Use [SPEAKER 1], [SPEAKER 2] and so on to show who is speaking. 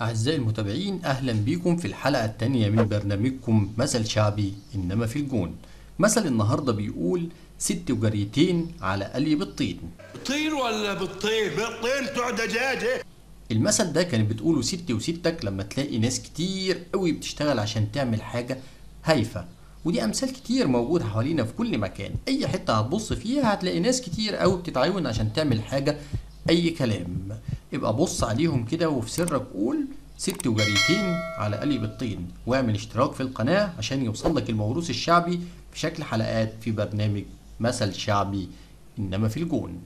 [SPEAKER 1] أعزائي المتابعين أهلا بكم في الحلقة الثانية من برنامجكم مثل شعبي إنما في الجون. مثل النهاردة بيقول ست وجريتين على قلي بالطين.
[SPEAKER 2] طير ولا بالطين
[SPEAKER 3] بالطين بتوع دجاجة
[SPEAKER 1] المثل ده كانت بتقوله ستي وستك لما تلاقي ناس كتير قوي بتشتغل عشان تعمل حاجة هايفة. ودي أمثال كتير موجودة حوالينا في كل مكان. أي حتة هتبص فيها هتلاقي ناس كتير قوي بتتعاون عشان تعمل حاجة أي كلام. ابقى بص عليهم كده وفي سرك قول ست وجريتين على قلي بالطين واعمل اشتراك في القناة عشان يوصلك الموروث الشعبي في شكل حلقات في برنامج مثل شعبي إنما في الجون.